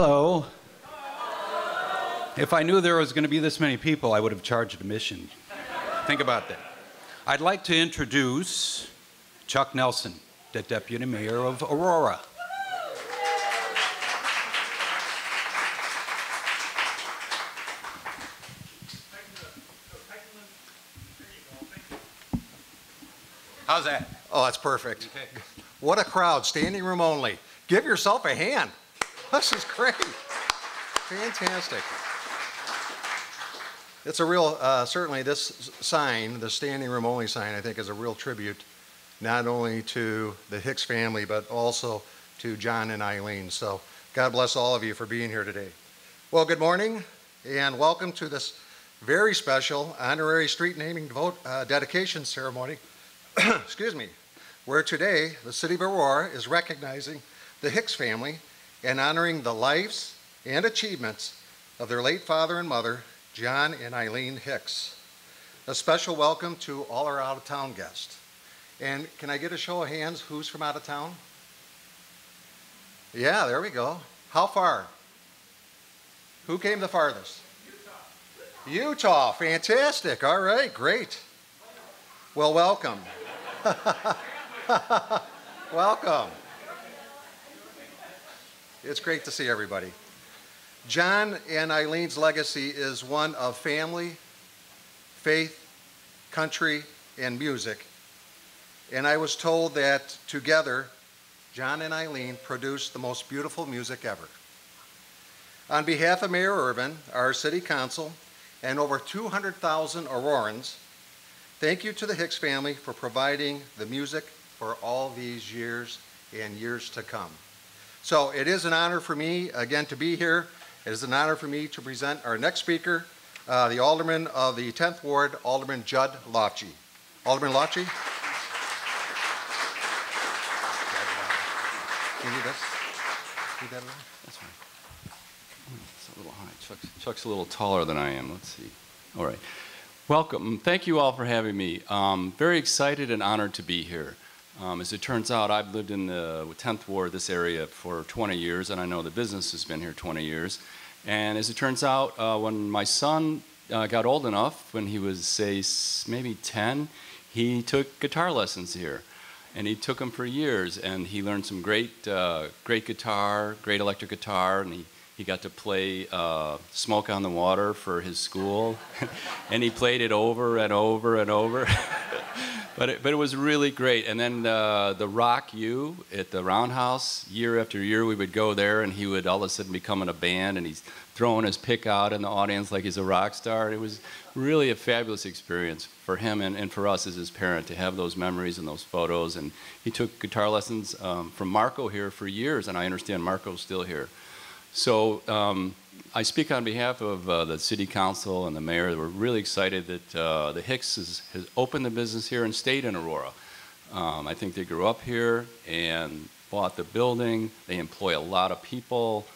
Hello. If I knew there was going to be this many people, I would have charged admission. Think about that. I'd like to introduce Chuck Nelson, the Deputy Mayor of Aurora. How's that? Oh, that's perfect. Okay. What a crowd, standing room only. Give yourself a hand. This is great. Fantastic. It's a real, uh, certainly this sign, the standing room only sign, I think is a real tribute not only to the Hix family, but also to John and Eileen. So God bless all of you for being here today. Well, good morning and welcome to this very special honorary street naming vote, uh, dedication ceremony. Excuse me where today the city of Aurora is recognizing the Hix family and honoring the lives and achievements of their late father and mother, John and Eileen Hix. A special welcome to all our out of town guests. And can I get a show of hands? Who's from out of town? Yeah, there we go. How far? Who came the farthest? Utah. Utah, fantastic. All right, great. Well, welcome. Welcome. It's great to see everybody. John and Eileen's legacy is one of family, faith, country, and music. And I was told that together, John and Eileen produced the most beautiful music ever. On behalf of Mayor Irvin, our city council, and over 200,000 Aurorans, Thank you to the Hix family for providing the music for all these years and years to come. So it is an honor for me, again, to be here. It is an honor for me to present our next speaker, uh, the Alderman of the 10th Ward, Alderman Judd Lofchie. Alderman Lofchie? You need this? Need that? That's fine. It's a little high. Chuck's, Chuck's a little taller than I am. Let's see. All right. Welcome. Thank you all for having me. Um, very excited and honored to be here. Um, as it turns out, I've lived in the 10th Ward, this area, for 20 years, and I know the business has been here 20 years. And as it turns out, uh, when my son uh, got old enough, when he was, say, maybe 10, he took guitar lessons here. And he took them for years and he learned some great uh, great guitar great electric guitar and he, he got to play uh, smoke on the water for his school. And he played it over and over and over but it, but it was really great and then uh, the rock you at the roundhouse year after year we would go there and he would all of a sudden become in a band and he's throwing his pick out in the audience like he's a rock star it was really a fabulous experience for him and, and for us as his parent to have those memories and those photos. And he took guitar lessons um, from Marco here for years, and I understand Marco's still here. So um, I speak on behalf of uh, the city council and the mayor. We're really excited that uh, the Hix has, has opened the business here and stayed in Aurora. Um, I think they grew up here and bought the building. They employ a lot of people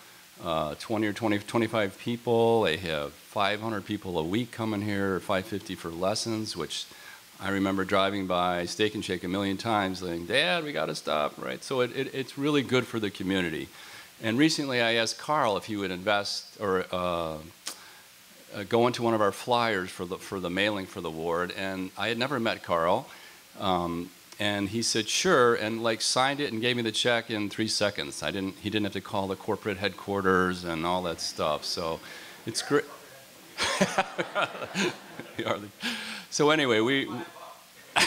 uh, 20 or 20, 25 people. They have 500 people a week coming here, or 550 for lessons, which I remember driving by Steak and Shake a million times, saying, Dad, we got to stop, right? So it, it, it's really good for the community. And recently I asked Carl if he would invest or uh, uh, go into one of our flyers for the, for the mailing for the ward. And I had never met Carl. Um, and he said, sure, and like signed it and gave me the check in three seconds. I didn't, he didn't have to call the corporate headquarters and all that stuff. So it's great. So anyway, we,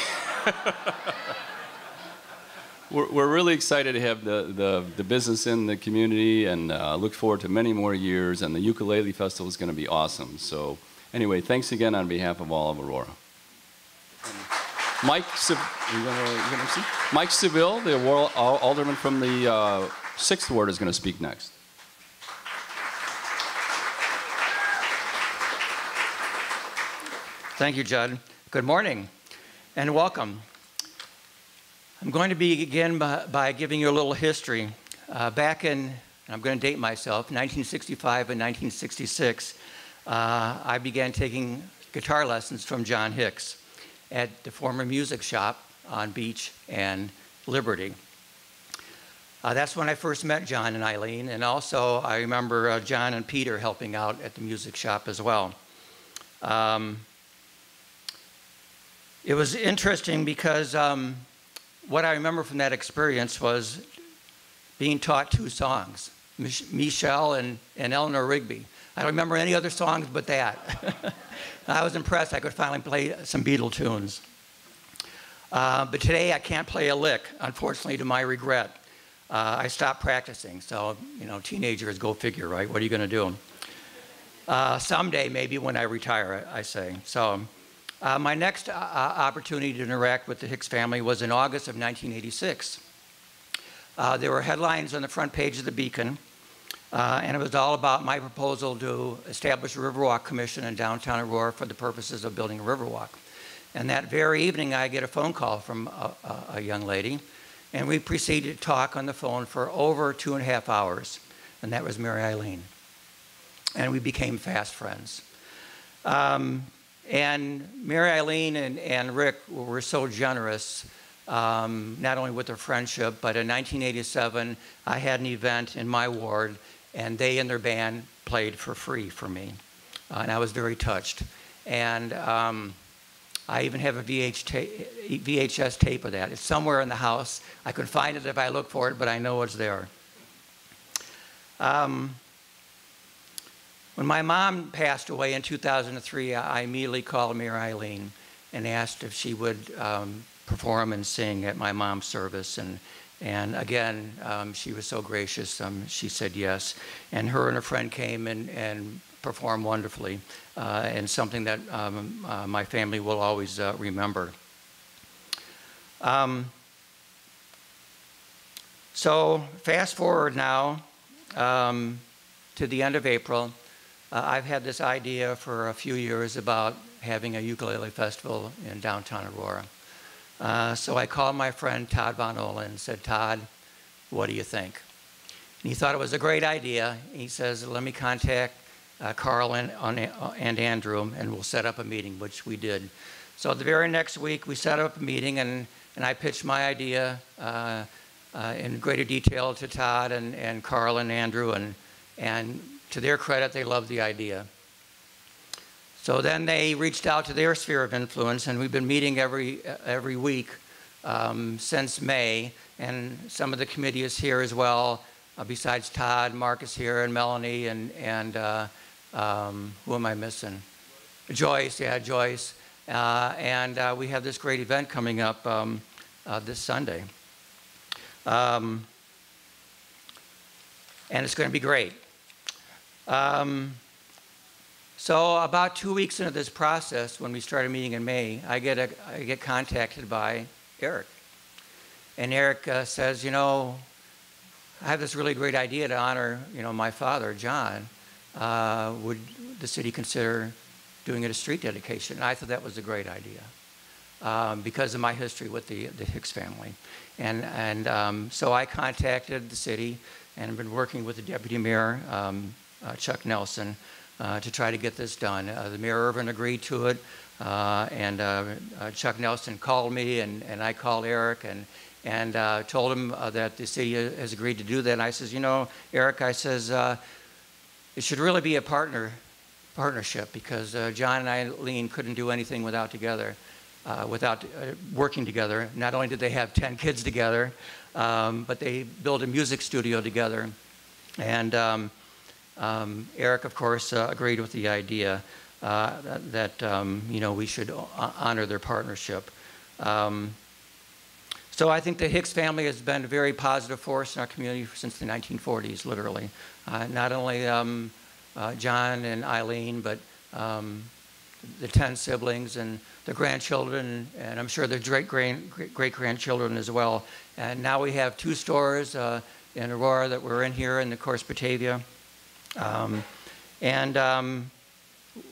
we're, we're really excited to have the, the, the business in the community and uh, look forward to many more years. And the Ukulele Festival is going to be awesome. So anyway, thanks again on behalf of all of Aurora. Mike, Mike Saville, the alderman from the uh, Sixth Ward, is going to speak next. Thank you, Judd. Good morning and welcome. I'm going to begin by, by giving you a little history. Uh, back in, I'm going to date myself, 1965 and 1966, uh, I began taking guitar lessons from John Hix at the former music shop on Beach and Liberty. Uh, that's when I first met John and Eileen, and also I remember uh, John and Peter helping out at the music shop as well. Um, it was interesting because um, what I remember from that experience was being taught two songs, Mich- Michelle and, and Eleanor Rigby. I don't remember any other songs but that. I was impressed I could finally play some Beatle tunes. Uh, but today I can't play a lick, unfortunately, to my regret. Uh, I stopped practicing, so, you know, teenagers go figure, right? What are you going to do? Uh, someday, maybe when I retire, I say. So, uh, my next uh, opportunity to interact with the Hix family was in August of 1986. Uh, there were headlines on the front page of the Beacon, uh, and it was all about my proposal to establish a Riverwalk Commission in downtown Aurora for the purposes of building a Riverwalk. And that very evening, I get a phone call from a, a, a young lady, and we proceeded to talk on the phone for over two and a half hours, and that was Mary Eileen. And we became fast friends. Um, and Mary Eileen and, and Rick were so generous, um, not only with their friendship, but in 1987, I had an event in my ward, and they and their band played for free for me. Uh, and I was very touched. And um, I even have a VH ta- VHS tape of that. It's somewhere in the house. I could find it if I look for it, but I know it's there. Um, when my mom passed away in 2003, I immediately called Mary Eileen and asked if she would um, perform and sing at my mom's service. And, and again, um, she was so gracious. Um, she said yes. And her and a friend came and, and performed wonderfully, uh, and something that um, uh, my family will always uh, remember. Um, so fast forward now um, to the end of April. Uh, I've had this idea for a few years about having a ukulele festival in downtown Aurora. Uh, so I called my friend Todd Von Olen and said, Todd, what do you think? And he thought it was a great idea. He says, let me contact uh, Carl and, and Andrew, and we'll set up a meeting, which we did. So the very next week, we set up a meeting, and, and I pitched my idea uh, uh, in greater detail to Todd and, and Carl and Andrew, and, and to their credit, they loved the idea. So then they reached out to their sphere of influence, and we've been meeting every, every week um, since May, and some of the committee is here as well. Uh, besides Todd, Marcus here, and Melanie, and, and uh, um, who am I missing? Joyce, yeah, Joyce. Uh, and uh, we have this great event coming up um, uh, this Sunday. Um, and it's going to be great. Um, so about two weeks into this process, when we started meeting in May, I get, a, I get contacted by Eric. And Eric uh, says, you know, I have this really great idea to honor, you know, my father, John uh, would the city consider doing it a street dedication? And I thought that was a great idea um, because of my history with the, the Hix family. And, and um, so I contacted the city and have been working with the deputy mayor, um, Chuck Nelson, uh, to try to get this done. Uh, the mayor Irvin agreed to it, uh, and uh, Chuck Nelson called me, and, and I called Eric, and, and told him that the city has agreed to do that. And I says, you know, Eric, I says, it should really be a partner partnership because uh, John and Eileen couldn't do anything without together, uh, without uh, working together. Not only did they have 10 kids together, um, but they built a music studio together. And um, um, Eric, of course, uh, agreed with the idea uh, that, that um, you know we should honor their partnership. Um, so I think the Hix family has been a very positive force in our community since the 1940s, literally. Uh, not only um, uh, John and Eileen, but um, the 10 siblings and the grandchildren, and I'm sure the great, great, great grandchildren as well. And now we have two stores uh, in Aurora that we're in here, and of course Batavia. Um, and um,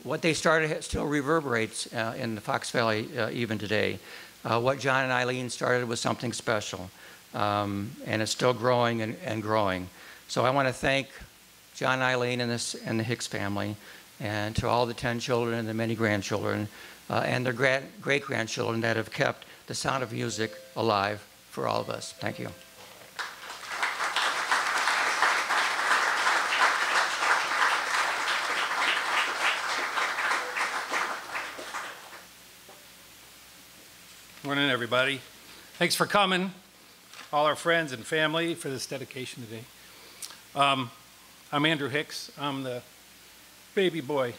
what they started still reverberates uh, in the Fox Valley uh, even today. Uh, what John and Eileen started was something special, um, and it's still growing and, and, growing. So I want to thank John and Eileen and, this, and the Hix family, and to all the 10 children and the many grandchildren, uh, and their great grandchildren that have kept the sound of music alive for all of us. Thank you. Morning, everybody. Thanks for coming, all our friends and family, for this dedication today. Um, I'm Andrew Hix. I'm the baby boy.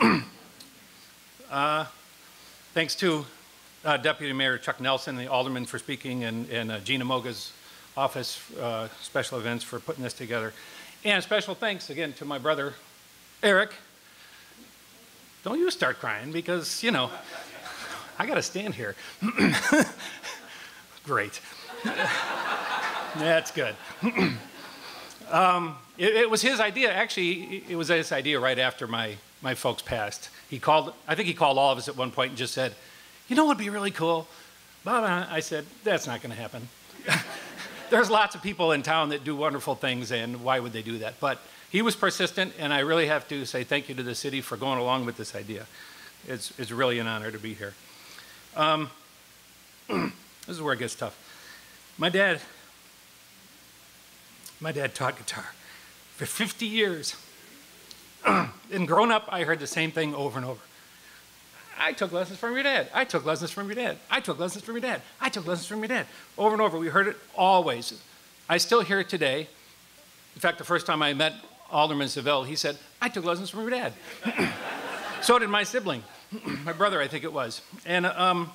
uh, thanks to uh, Deputy Mayor Chuck Nelson, the alderman for speaking, and, and uh, Gina Moga's office, uh, special events for putting this together. And special thanks again to my brother, Eric. Don't you start crying because, you know, I got to stand here. Great. That's good. um, it, it, was his idea. Actually, it was his idea right after my, my folks passed. He called, I think he called all of us at one point and just said, you know what would be really cool? I said, that's not going to happen. There's lots of people in town that do wonderful things, and why would they do that? But he was persistent, and I really have to say thank you to the city for going along with this idea. It's, it's really an honor to be here. Um, this is where it gets tough. My dad, my dad taught guitar for 50 years. and growing up, I heard the same thing over and over. I took lessons from your dad. I took lessons from your dad. I took lessons from your dad. I took lessons from your dad. Over and over, we heard it always. I still hear it today. In fact, the first time I met Alderman Saville, he said, I took lessons from your dad. so did my sibling, my brother, I think it was. And um,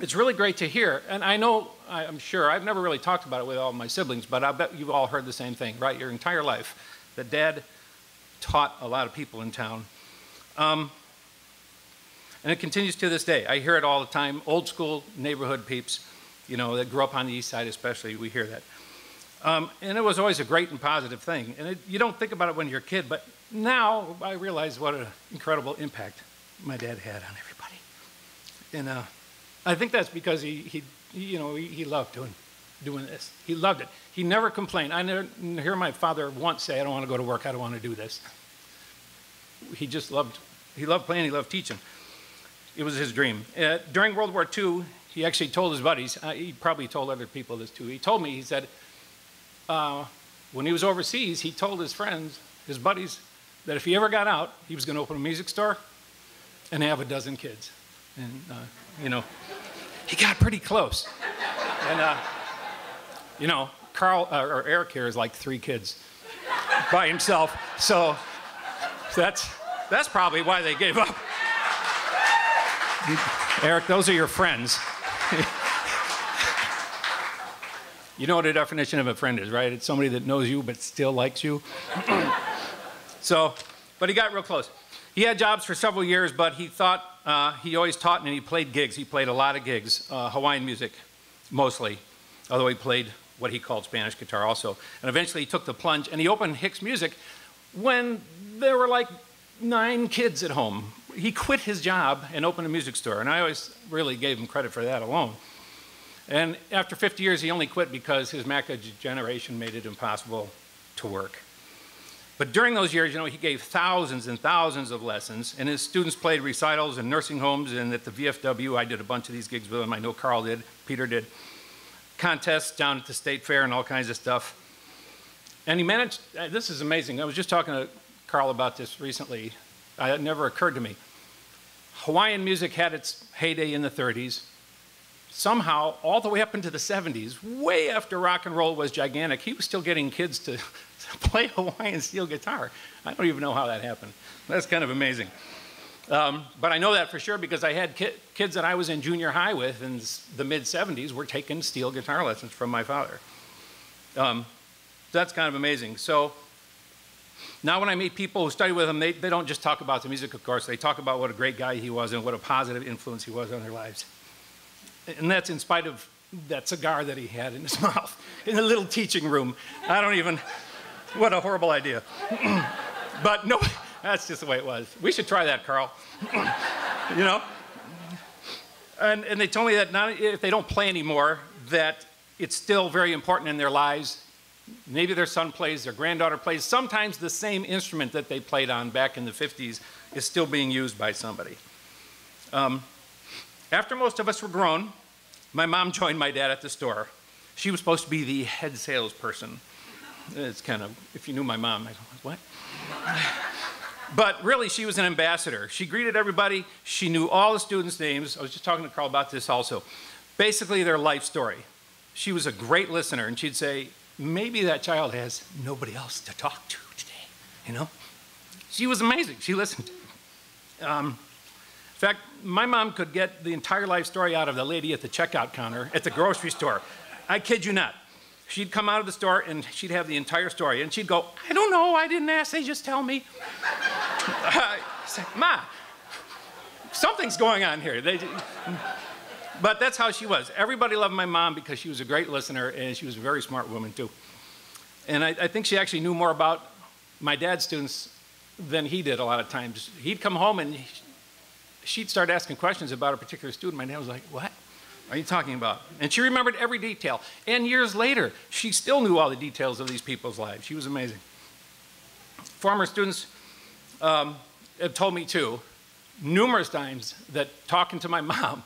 it's really great to hear. And I know, I'm sure, I've never really talked about it with all my siblings, but I bet you've all heard the same thing, right? Your entire life, that dad taught a lot of people in town. Um, and it continues to this day. I hear it all the time. Old school neighborhood peeps, you know, that grew up on the east side especially, we hear that. Um, and it was always a great and positive thing. And it, you don't think about it when you're a kid, but now I realize what an incredible impact my dad had on everybody. And uh, I think that's because he, he, you know, he, he, loved doing, doing this. He loved it. He never complained. I never hear my father once say, "I don't want to go to work. I don't want to do this." He just loved. He loved playing. He loved teaching. It was his dream. Uh, during World War II, he actually told his buddies. Uh, he probably told other people this too. He told me. He said, uh, when he was overseas, he told his friends, his buddies, that if he ever got out, he was going to open a music store and have a dozen kids. And, uh, you know, he got pretty close. And, uh, you know, Carl, uh, or Eric here is like three kids by himself. So that's, that's probably why they gave up. Eric, those are your friends. You know what a definition of a friend is, right? It's somebody that knows you but still likes you. so, but he got real close. He had jobs for several years, but he thought uh, he always taught and he played gigs. He played a lot of gigs, uh, Hawaiian music mostly, although he played what he called Spanish guitar also. And eventually he took the plunge and he opened Hix Music when there were like nine kids at home. He quit his job and opened a music store, and I always really gave him credit for that alone. And after 50 years, he only quit because his macular generation made it impossible to work. But during those years, you know, he gave thousands and thousands of lessons, and his students played recitals in nursing homes and at the VFW. I did a bunch of these gigs with him. I know Carl did, Peter did. Contests down at the state fair and all kinds of stuff. And he managed, uh, this is amazing. I was just talking to Carl about this recently. It never occurred to me. Hawaiian music had its heyday in the 30s somehow, all the way up into the 70s, way after rock and roll was gigantic, he was still getting kids to, play Hawaiian steel guitar. I don't even know how that happened. That's kind of amazing. Um, but I know that for sure because I had ki kids that I was in junior high with in the mid 70s were taking steel guitar lessons from my father. Um, that's kind of amazing. So now when I meet people who study with him, they, they don't just talk about the music, of course. They talk about what a great guy he was and what a positive influence he was on their lives. And that's in spite of that cigar that he had in his mouth in a little teaching room. I don't even, what a horrible idea. but no, that's just the way it was. We should try that, Carl. you know? And, and they told me that not, if they don't play anymore, that it's still very important in their lives. Maybe their son plays, their granddaughter plays. Sometimes the same instrument that they played on back in the 50s is still being used by somebody. Um, after most of us were grown, my mom joined my dad at the store. She was supposed to be the head salesperson. It's kind of, if you knew my mom, I go, what? but really, she was an ambassador. She greeted everybody. She knew all the students' names. I was just talking to Carl about this also. basically their life story. She was a great listener, and she'd say, maybe that child has nobody else to talk to today, you know? She was amazing. She listened. Um, in fact, my mom could get the entire life story out of the lady at the checkout counter at the grocery store. I kid you not. She'd come out of the store and she'd have the entire story, and she'd go, I don't know, I didn't ask, they just tell me. Ma, something's going on here. They, but that's how she was. Everybody loved my mom because she was a great listener and she was a very smart woman, too. And I, I think she actually knew more about my dad's students than he did a lot of times. He'd come home and she'd start asking questions about a particular student. My dad was like, What are you talking about? And she remembered every detail. And years later, she still knew all the details of these people's lives. She was amazing. Former students um, have told me, too, numerous times that talking to my mom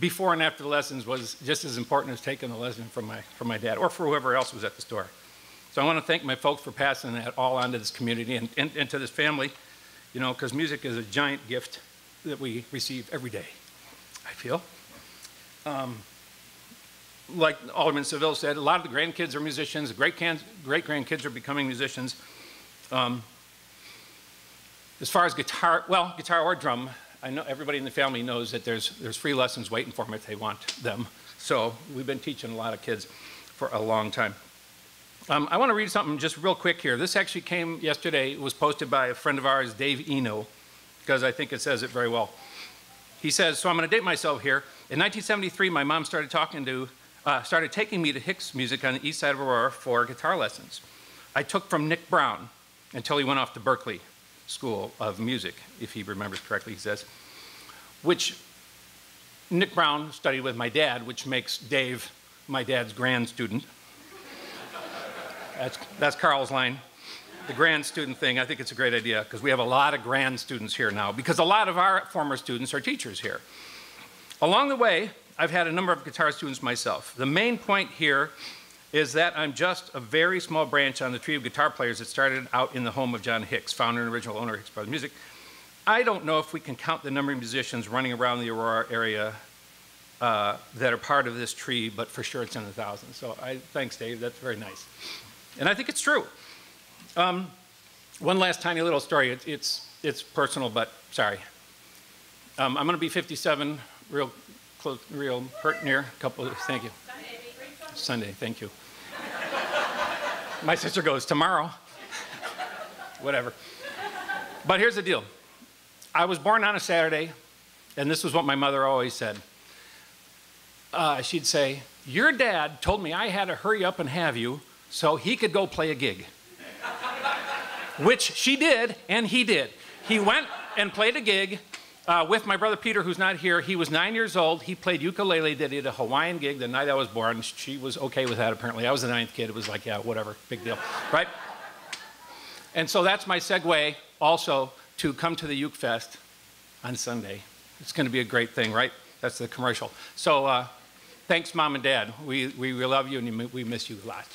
before and after the lessons was just as important as taking the lesson from my, from my dad or for whoever else was at the store. So I want to thank my folks for passing that all on to this community and, and, and to this family, you know, because music is a giant gift that we receive every day, I feel. Um, like Alderman Saville said, a lot of the grandkids are musicians, great, great grandkids are becoming musicians. Um, as far as guitar, well, guitar or drum, I know everybody in the family knows that there's, there's free lessons waiting for them if they want them. So we've been teaching a lot of kids for a long time. Um, I want to read something just real quick here. This actually came yesterday. It was posted by a friend of ours, Dave Eno, because I think it says it very well. He says, so I'm going to date myself here. In 1973, my mom started talking to, uh, started taking me to Hix Music on the east side of Aurora for guitar lessons. I took from Nick Brown until he went off to Berklee School of Music, if he remembers correctly, he says, which Nick Brown studied with my dad, which makes Dave my dad's grand student. That's, that's Carl's line. The grand student thing, I think it's a great idea because we have a lot of grand students here now because a lot of our former students are teachers here. Along the way, I've had a number of guitar students myself. The main point here is that I'm just a very small branch on the tree of guitar players that started out in the home of John Hix, founder and original owner of Hix Brothers Music. I don't know if we can count the number of musicians running around the Aurora area uh, that are part of this tree, but for sure it's in the thousands. So I, thanks, Dave. That's very nice. And I think it's true. Um, one last tiny little story. It, it's, it's personal, but sorry. Um, I'm going to be 57 real close, real near. A couple. Of, thank you. Sunday. Thank you. My sister goes tomorrow. Whatever. But here's the deal. I was born on a Saturday, and this was what my mother always said. Uh, she'd say, "Your dad told me I had to hurry up and have you so he could go play a gig. Which she did, and he did. He went and played a gig uh, with my brother Peter, who's not here. He was nine years old. He played ukulele, did a Hawaiian gig the night I was born. She was okay with that, apparently. I was the ninth kid. It was like, yeah, whatever, big deal, right? And so that's my segue also to come to the Uke Fest on Sunday. It's going to be a great thing, right? That's the commercial. So uh, thanks, Mom and Dad. We, we love you and we miss you a lot.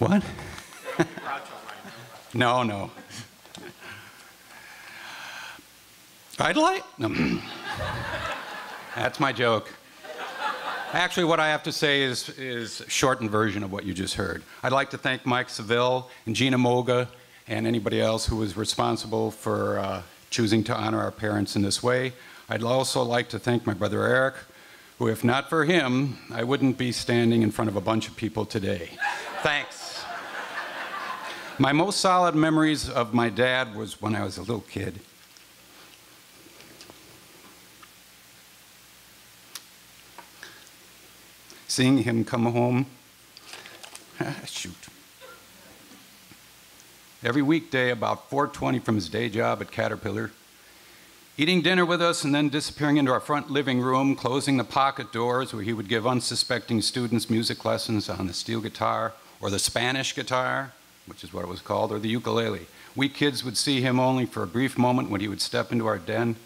What? no, no. I'd like. That's my joke. Actually, what I have to say is, is a shortened version of what you just heard. I'd like to thank Mike Saville and Gina Moga and anybody else who was responsible for uh, choosing to honor our parents in this way. I'd also like to thank my brother Eric, who, if not for him, I wouldn't be standing in front of a bunch of people today. Thanks. My most solid memories of my dad was when I was a little kid. Seeing him come home, shoot. Every weekday about 4:20 from his day job at Caterpillar, eating dinner with us and then disappearing into our front living room, closing the pocket doors where he would give unsuspecting students music lessons on the steel guitar or the Spanish guitar which is what it was called, or the ukulele. We kids would see him only for a brief moment when he would step into our den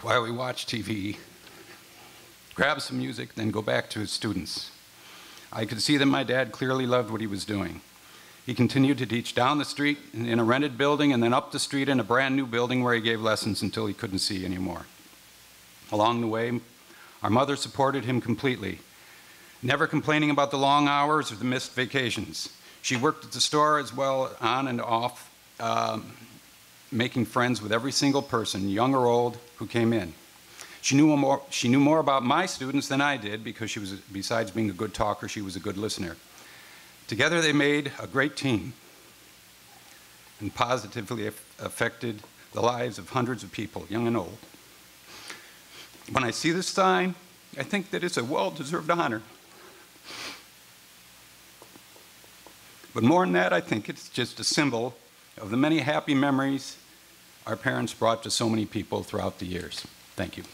while we watched TV. grab some music, then go back to his students. I could see that my dad clearly loved what he was doing. He continued to teach down the street in a rented building and then up the street in a brand new building where he gave lessons until he couldn't see anymore. Along the way, our mother supported him completely, never complaining about the long hours or the missed vacations. She worked at the store as well on and off, um, making friends with every single person, young or old, who came in. She knew, more, she knew more about my students than I did because she was, besides being a good talker, she was a good listener. Together they made a great team and positively affected the lives of hundreds of people, young and old. When I see this sign, I think that it's a well-deserved honor. But more than that, I think it's just a symbol of the many happy memories our parents brought to so many people throughout the years. Thank you.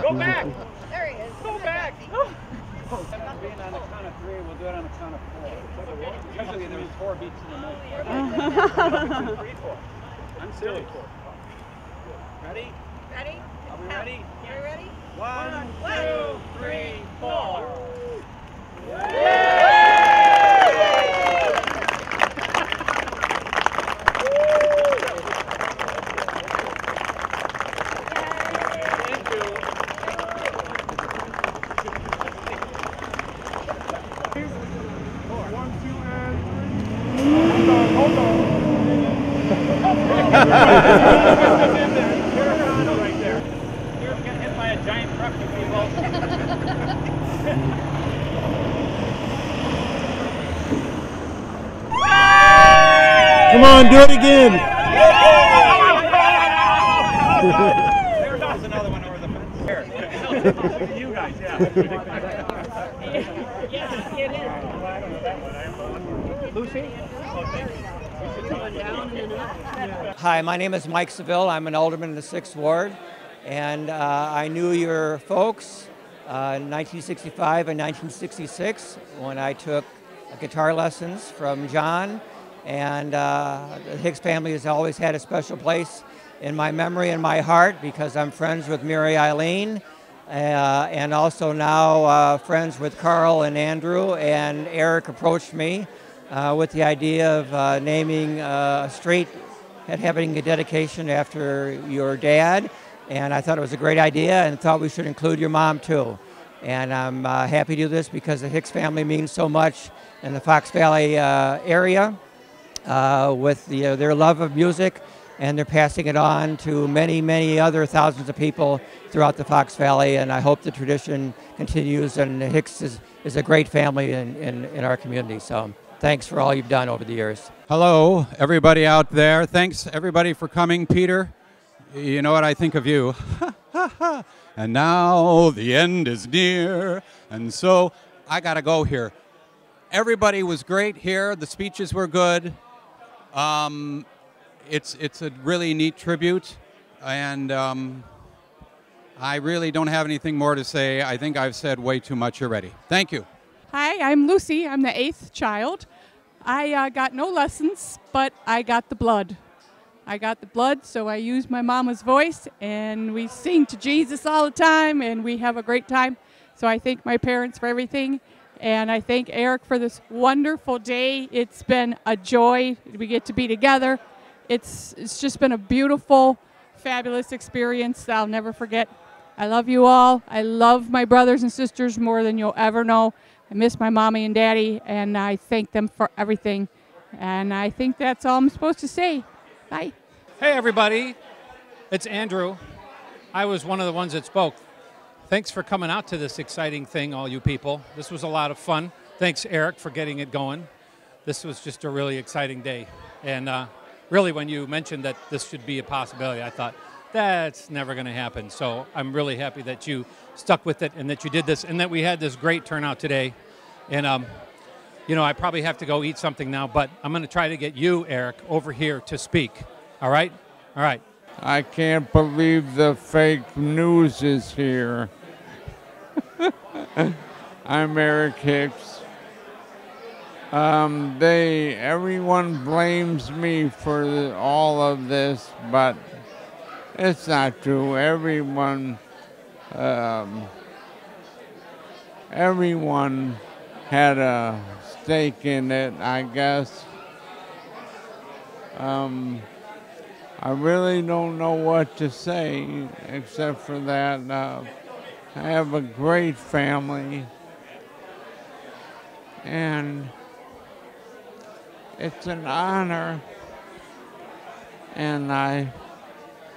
Go back. There he is. Go back. Being on the count of three, we'll do it on the count of four. Usually there's four beats in the note. Three, four. I'm silly. Ready? Ready? Are we Count. ready? You ready? One, One, two, three, four. Thank you. right there. You're getting hit by a giant truck, you people. Come on, do it again. There's another one over the fence. Here. You guys, yeah. Lucy? Oh, thank you. Hi, my name is Mike Saville. I'm an alderman in the 6th Ward, and uh, I knew your folks uh, in 1965 and 1966 when I took guitar lessons from John. And uh, the Hix family has always had a special place in my memory and my heart because I'm friends with Mary Eileen uh, and also now uh, friends with Carl and Andrew. And Eric approached me uh, with the idea of uh, naming uh, a street and having a dedication after your dad. And I thought it was a great idea and thought we should include your mom too. And I'm uh, happy to do this because the Hix family means so much in the Fox Valley uh, area with the, their love of music, and they're passing it on to many, many other thousands of people throughout the Fox Valley. And I hope the tradition continues. And the Hix is, is a great family in, in, in our community. So thanks for all you've done over the years. Hello, everybody out there. Thanks, everybody, for coming. Peter, you know what I think of you. and now the end is near. And so I got to go here. Everybody was great here. The speeches were good. Um, it's, it's a really neat tribute. And um, I really don't have anything more to say. I think I've said way too much already. Thank you. Hi, I'm Lucy. I'm the eighth child. I uh, got no lessons, but I got the blood. I got the blood, so I use my mama's voice, and we sing to Jesus all the time, and we have a great time. So I thank my parents for everything, and I thank Eric for this wonderful day. It's been a joy. We get to be together. It's it's just been a beautiful, fabulous experience that I'll never forget. I love you all. I love my brothers and sisters more than you'll ever know. I miss my mommy and daddy, and I thank them for everything. And I think that's all I'm supposed to say. Bye. Hey, everybody. It's Andrew. I was one of the ones that spoke. Thanks for coming out to this exciting thing, all you people. This was a lot of fun. Thanks, Eric, for getting it going. This was just a really exciting day. And uh, really, when you mentioned that this should be a possibility, I thought, that's never going to happen. So I'm really happy that you stuck with it and that you did this and that we had this great turnout today. And, um, you know, I probably have to go eat something now, but I'm going to try to get you, Eric, over here to speak. All right? All right. I can't believe the fake news is here. I'm Eric Hix. Um, they, everyone blames me for all of this, but it's not true. Everyone, um, everyone had a stake in it, I guess. Um, I really don't know what to say except for that uh, I have a great family and it's an honor and I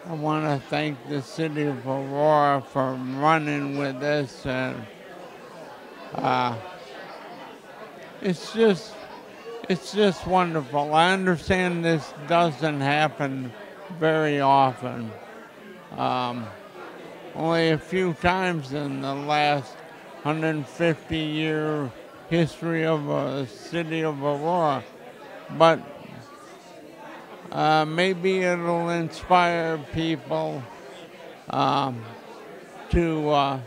I want to thank the city of Aurora for running with this and uh, it's just it's just wonderful. I understand this doesn't happen very often. Um, only a few times in the last 150 year history of the city of Aurora. But uh, maybe it'll inspire people um, to uh,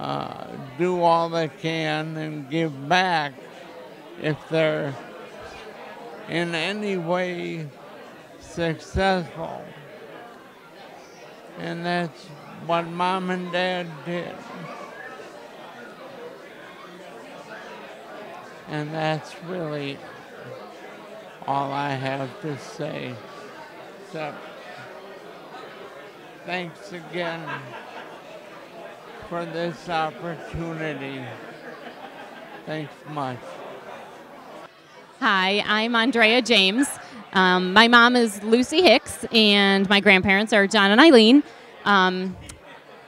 uh, do all they can and give back if they're in any way successful. And that's what mom and dad did. And that's really all I have to say. So, thanks again for this opportunity. Thanks much. Hi, I'm Andrea James. Um, my mom is Lucy Hix, and my grandparents are John and Eileen. Um,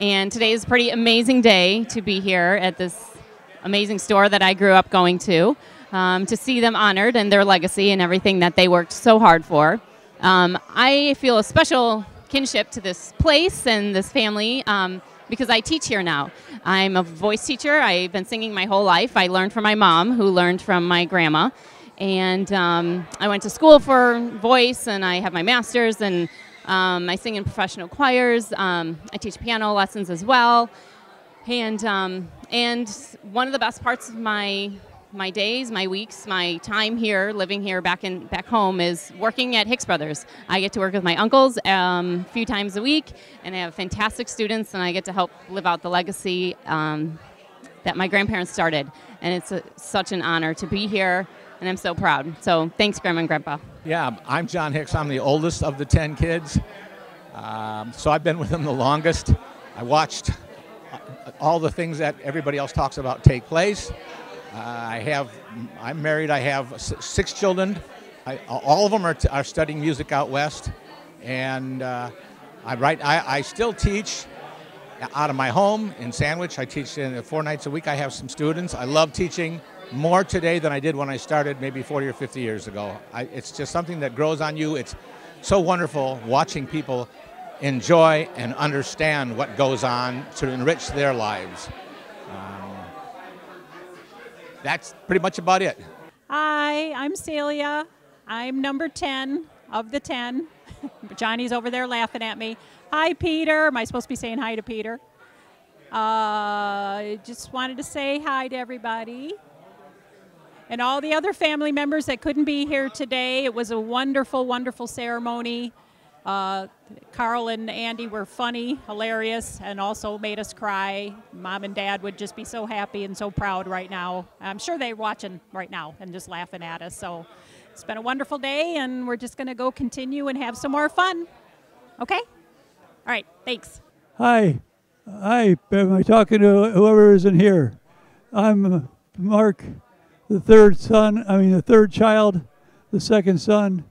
and today is a pretty amazing day to be here at this amazing store that I grew up going to, um, to see them honored and their legacy and everything that they worked so hard for. Um, I feel a special kinship to this place and this family um, because I teach here now. I'm a voice teacher. I've been singing my whole life. I learned from my mom, who learned from my grandma. And um, I went to school for voice, and I have my master's, and um, I sing in professional choirs. Um, I teach piano lessons as well. And, and one of the best parts of my, my days, my weeks, my time here, living here back, in, back home, is working at Hix Brothers. I get to work with my uncles um, a few times a week, and I have fantastic students, and I get to help live out the legacy um, that my grandparents started. And it's a, such an honor to be here and I'm so proud. So thanks, Grandma and Grandpa. Yeah, I'm John Hix. I'm the oldest of the 10 kids. Um, so I've been with them the longest. I watched all the things that everybody else talks about take place. Uh, I have, I'm married. I have six children. I, all of them are, are studying music out west, and uh, I write. I, I still teach out of my home in Sandwich. I teach in, four nights a week. I have some students. I love teaching more today than I did when I started maybe 40 or 50 years ago. I, it's just something that grows on you. It's so wonderful watching people enjoy and understand what goes on to enrich their lives. That's pretty much about it. Hi, I'm Celia. I'm number 10 of the 10. Johnny's over there laughing at me. Hi, Peter. Am I supposed to be saying hi to Peter? Uh, just wanted to say hi to everybody and all the other family members that couldn't be here today. It was a wonderful, wonderful ceremony. Uh, Carl and Andy were funny, hilarious, and also made us cry. Mom and Dad would just be so happy and so proud right now. I'm sure they're watching right now and just laughing at us. So it's been a wonderful day, and we're just going to go continue and have some more fun. Okay? All right, thanks. Hi. Hi. Am I talking to whoever is in here? I'm uh, Mark, the third son, I mean, the third child, the second son.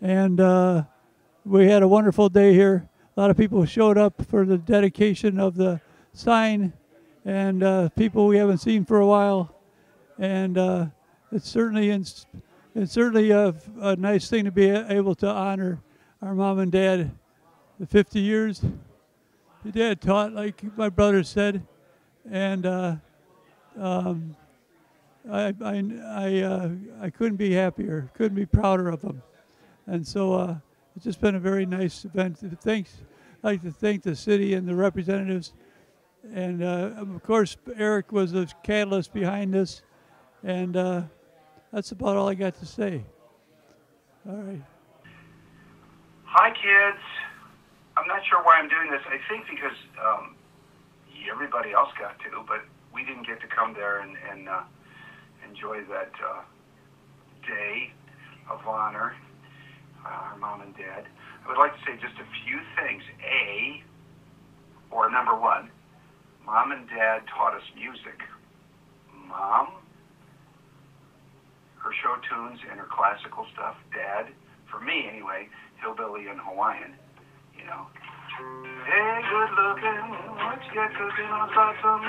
And uh, we had a wonderful day here. A lot of people showed up for the dedication of the sign, and uh, people we haven't seen for a while. And uh, it's certainly it's, certainly a, a nice thing to be able to honor our mom and dad. The 50 years, the dad taught, like my brother said, and uh, um, I I I, uh, I couldn't be happier, couldn't be prouder of him, and so uh, it's just been a very nice event. Thanks, I'd like to thank the city and the representatives, and uh, of course Eric was the catalyst behind this, and uh, that's about all I got to say. All right. Hi, kids. I'm not sure why I'm doing this. I think because um, everybody else got to, but we didn't get to come there and, and uh, enjoy that uh, day of honor, uh, our mom and dad. I would like to say just a few things. A, or number one, mom and dad taught us music. Mom, her show tunes and her classical stuff. Dad, for me anyway, hillbilly and Hawaiian. You know. Hey, good looking, what you got cooking on top of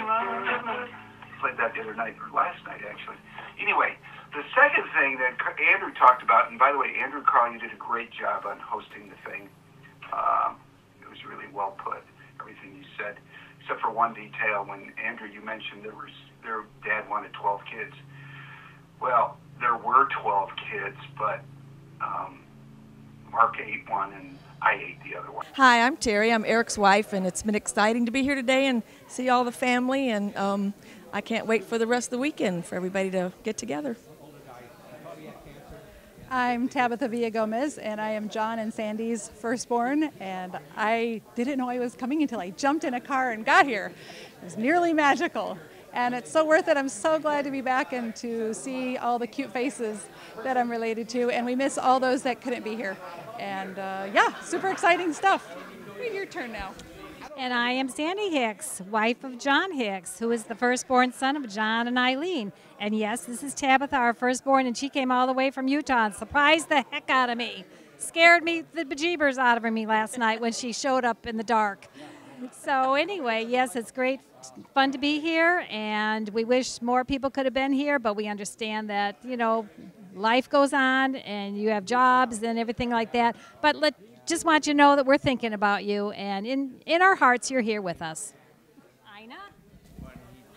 Played that the other night, or last night actually. Anyway, the second thing that Andrew talked about, and by the way, Andrew Carl, you did a great job on hosting the thing. Um, it was really well put, everything you said, except for one detail. When Andrew, you mentioned there was their dad wanted 12 kids. Well, there were 12 kids, but um, Mark ate one and I ate the other one. Hi, I'm Terry. I'm Eric's wife, and it's been exciting to be here today and see all the family. And um, I can't wait for the rest of the weekend for everybody to get together. I'm Tabitha Villa Gomez, and I am John and Sandy's firstborn. And I didn't know I was coming until I jumped in a car and got here. It was nearly magical. And it's so worth it. I'm so glad to be back and to see all the cute faces that I'm related to. And we miss all those that couldn't be here. And uh, yeah, super exciting stuff. Your turn now. And I am Sandy Hix, wife of John Hix, who is the firstborn son of John and Eileen. And yes, this is Tabitha, our firstborn, and she came all the way from Utah and surprised the heck out of me. Scared me the bejeebers out of me last night when she showed up in the dark. So, anyway, yes, it's great fun to be here, and we wish more people could have been here, but we understand that, you know, life goes on and you have jobs and everything like that. But let just want you to know that we're thinking about you, and in, in our hearts, you're here with us. Ina?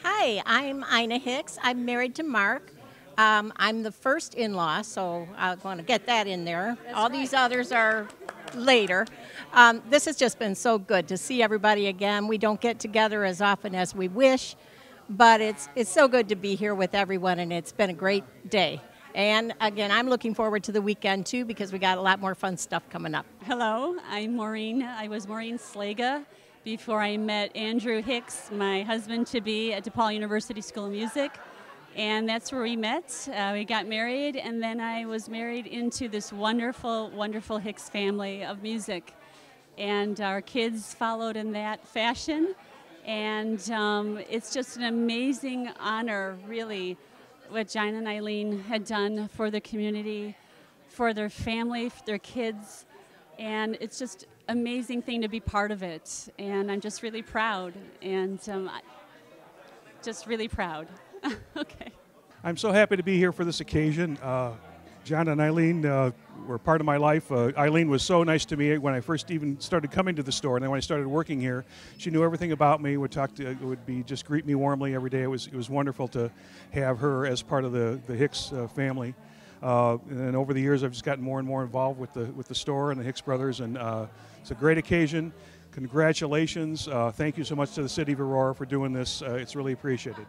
Hi, I'm Ina Hix. I'm married to Mark. Um, I'm the first in law, so I want to get that in there. That's All right. these others are later. Um, this has just been so good to see everybody again. We don't get together as often as we wish, but it's, it's so good to be here with everyone, and it's been a great day. And again, I'm looking forward to the weekend too because we got a lot more fun stuff coming up. Hello, I'm Maureen. I was Maureen Slaga before I met Andrew Hix, my husband to be at DePaul University School of Music. And that's where we met. Uh, we got married, and then I was married into this wonderful, wonderful Hix family of music. And our kids followed in that fashion. And um, it's just an amazing honor, really, what John and Eileen had done for the community, for their family, for their kids. And it's just amazing thing to be part of it. And I'm just really proud. And um, just really proud. okay. I'm so happy to be here for this occasion. Uh, John and Eileen uh, were part of my life. Uh, Eileen was so nice to me when I first even started coming to the store, and then when I started working here, she knew everything about me. Would talk to, would be just greet me warmly every day. It was it was wonderful to have her as part of the the Hix uh, family. Uh, and over the years, I've just gotten more and more involved with the with the store and the Hix brothers, and uh, it's a great occasion. Congratulations! Uh, thank you so much to the city of Aurora for doing this. It's really appreciated.